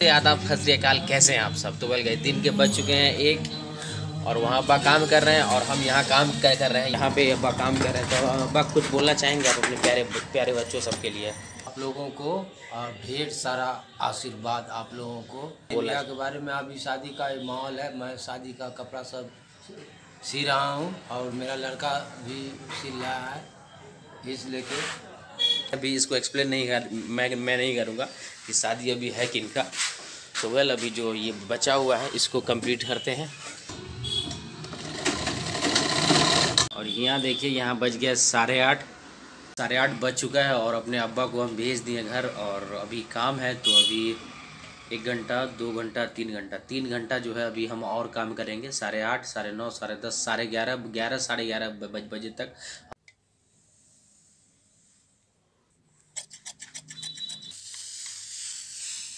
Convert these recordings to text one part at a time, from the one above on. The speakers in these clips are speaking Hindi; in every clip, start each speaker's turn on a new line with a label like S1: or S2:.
S1: आदाब खसरियाकाल कैसे हैं आप सब? तो बल गए दिन के बज चुके हैं एक और वहाँ अब्बा काम कर रहे हैं और हम यहाँ काम क्या कर रहे हैं। यहाँ पे अब्बा काम कर रहे हैं तो अब्बा कुछ बोलना चाहेंगे आप अपने प्यारे प्यारे बच्चों सबके लिए?
S2: आप लोगों को ढेर सारा आशीर्वाद आप लोगों को। इंडिया के बारे में अभी शादी का माहौल है मैं शादी का कपड़ा सब सी रहा हूँ और मेरा लड़का भी सिल रहा है इस लेके
S1: अभी इसको एक्सप्लेन नहीं कर, मैं मैं नहीं करूँगा कि शादी अभी है किनका तो वेल अभी जो ये बचा हुआ है, इसको कंप्लीट करते हैं। और यहाँ देखिए, यहाँ बज गया साढ़े आठ। साढ़े आठ बज चुका है और अपने अब्बा को हम भेज दिए घर और अभी काम है तो अभी एक घंटा, दो घंटा, तीन घंटा। तीन घंटा जो है, अभी हम और काम करेंगे। साढ़े आठ, साढ़े नौ, साढ़े दस, साढ़े ग्यारह ग्यारह, साढ़े ग्यारह बजे तक।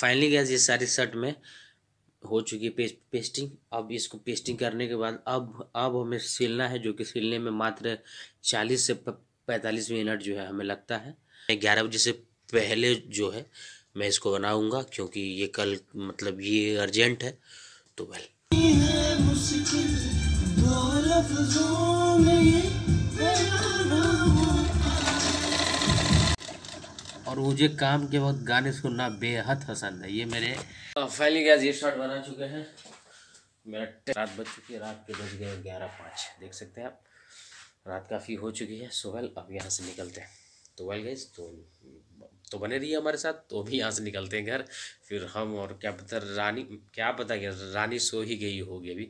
S1: फाइनली गैस ये सारी शर्ट में हो चुकी है पेस्ट, पेस्टिंग अब इसको पेस्टिंग करने के बाद अब अब हमें सिलना है जो कि सिलने में मात्र चालीस से पैंतालीस मिनट जो है हमें लगता है। ग्यारह बजे से पहले जो है मैं इसको बनाऊँगा क्योंकि ये कल मतलब ये अर्जेंट है तो वेल और मुझे काम के वक्त गाने सुनना बेहद पसंद है, ये मेरे फाइनली गैस ये शर्ट बना चुके हैं। मेरा रात बज चुकी है, रात के बज गए ग्यारह पाँच, देख सकते हैं आप। रात काफ़ी हो चुकी है सुबह अब यहाँ से निकलते हैं। तो वेल गैस तो तो बने रहिए हमारे साथ तो भी यहाँ से निकलते हैं घर। फिर हम और क्या पता रानी क्या पता क्या रानी सो ही गई होगी अभी।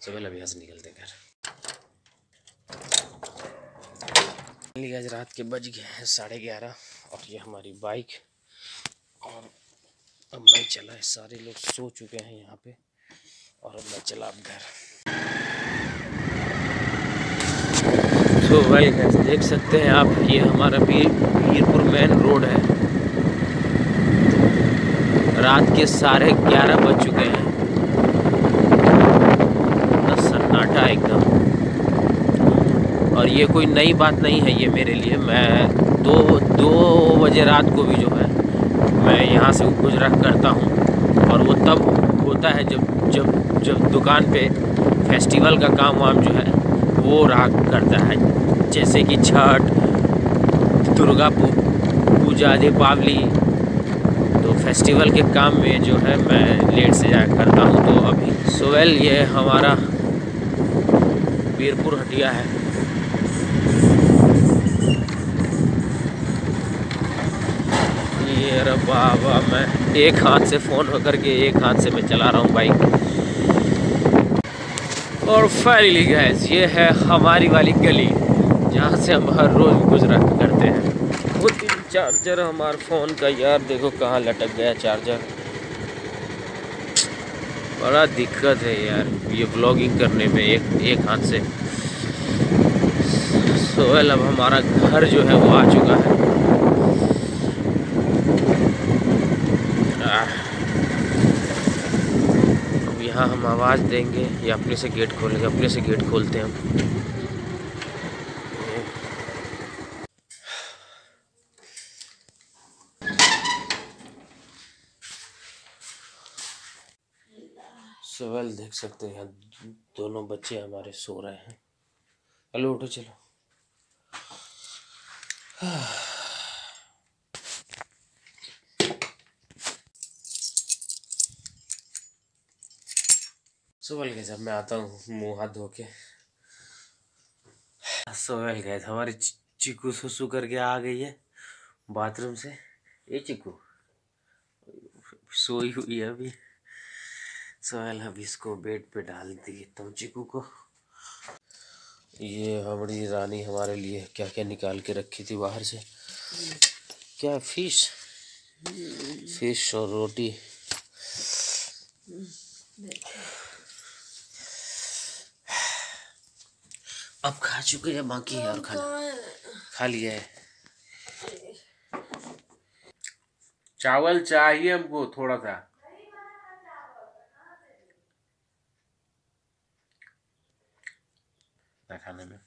S1: सोहेल अब यहाँ से निकलते हैं घर। रात के बज गए हैं साढ़े ग्यारह। और ये हमारी बाइक। और अब मैं चला है सारे लोग सो चुके हैं यहाँ पे। और अब मैं चला अब घर। तो भाई गैस देख सकते हैं आप, ये हमारा भी वीरपुर मेन रोड है। रात के साढ़े ग्यारह बज चुके हैं। सन्नाटा एकदम। और ये कोई नई बात नहीं है ये मेरे लिए, मैं दो दो बजे रात को भी जो है, मैं यहाँ से गुजरा करता हूँ। और वो तब होता है जब जब जब दुकान पे फेस्टिवल का काम वाम जो है, वो रहा करता है। जैसे कि छठ, दुर्गा पूजा, दीपावली। तो फेस्टिवल के काम में जो है, मैं लेट से जाया करता हूँ। तो अभी सोवेल ये हमारा वीरपुर हटिया है। ये बाबा, मैं एक हाथ से फ़ोन होकर के एक हाथ से मैं चला रहा हूँ बाइक। और फाइनली गैस ये है हमारी वाली गली, जहाँ से हम हर रोज़ गुजरा करते हैं। वो तीन चार्जर हमारे फ़ोन का। यार, देखो कहाँ लटक गया चार्जर बड़ा दिक्कत है यार, ये ब्लॉगिंग करने में एक एक हाथ से। सोहेल अब हमारा घर जो है वो आ चुका है। अब यहाँ हम आवाज़ देंगे, या अपने से गेट खोलेंगे, अपने से गेट खोलते हैं सोहेल देख सकते हैं यहाँ दोनों बच्चे हमारे सो रहे हैं। चलो उठो, चलो। सोहेल गए जब मैं आता हूँ मुँह हाथ धो के सोहेल गए हमारी चिकू सुसु करके आ गई है बाथरूम से। ये चिकू सोई हुई है अभी। सोहेल अभी इसको बेड पे डाल दी तुम चिकू को। ये हमारी रानी हमारे लिए क्या क्या निकाल के रखी थी बाहर से। क्या फ़िश? फ़िश और रोटी। अब खा चुके हैं बाकी है और खाना। खा लिया है। चावल चाहिए हमको थोड़ा सा। खाने में।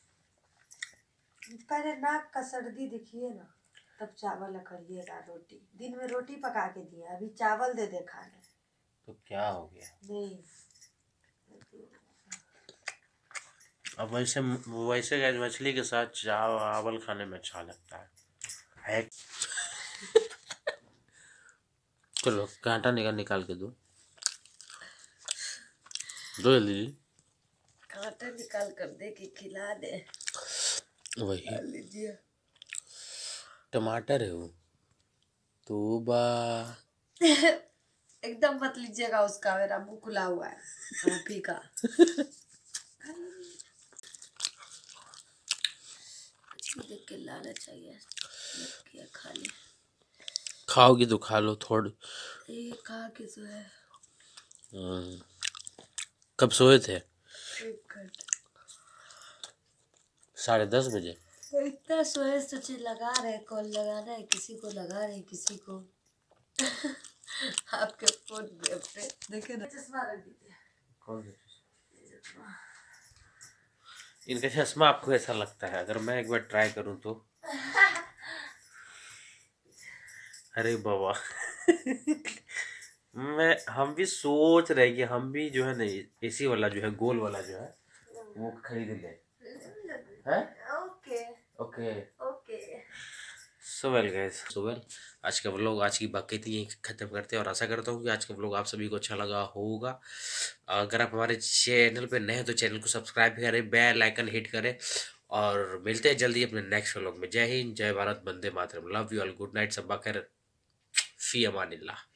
S3: पहले नाक का सर्दी दिखिए ना तब चावल करिएगा रोटी। दिन में रोटी पका के दिए अभी चावल दे दे खाने।
S1: तो क्या हो गया?
S3: नहीं।
S1: अब वैसे वैसे गैस मछली के साथ चावल खाने में अच्छा लगता है। है। चलो कांटा निकाल निकाल के दो। दो जल्दी जी।
S3: कांटा निकाल कर दे कि खिला दे।
S1: वही।
S3: लीजिए।
S1: टमाटर है वो। तो बा
S3: एकदम मत लीजिएगा उसका मेरा मुँह खुला हुआ है आप ही का देख के लाना चाहिए। किया खा ले
S1: खाओगी तो खा लो थोड़ी।
S3: ये खा के जो है।
S1: कब सोए थे? साढ़े दस बजे?
S3: इतना सोए सोचे लगा रहे कॉल लगा रहे किसी को लगा रहे किसी को। आपके फ़ोन पे अपने। देखे ना। चश्मा रख दीजिए
S1: कौन इनका चश्मा आपको ऐसा लगता है? अगर मैं एक बार ट्राई करूँ तो। अरे बाबा। मैं हम भी सोच रहे कि हम भी जो है ना एसी वाला जो है गोल वाला जो है वो खरीद ले। हैं?
S3: Okay
S1: okay so well guess so well आज का व्लॉग आज की बाकी थी, यहीं ख़त्म करते हैं और आशा करता हूँ कि आज का व्लॉग आप सभी को अच्छा लगा होगा। अगर आप हमारे चैनल पे नए हैं तो चैनल को सब्सक्राइब करें बेल आइकन हिट करें और मिलते हैं जल्दी अपने नेक्स्ट व्लॉग में। जय हिंद, जय भारत बंदे मातरम। Love you all good night सब खैर। फ़ी अमानिल्लाह।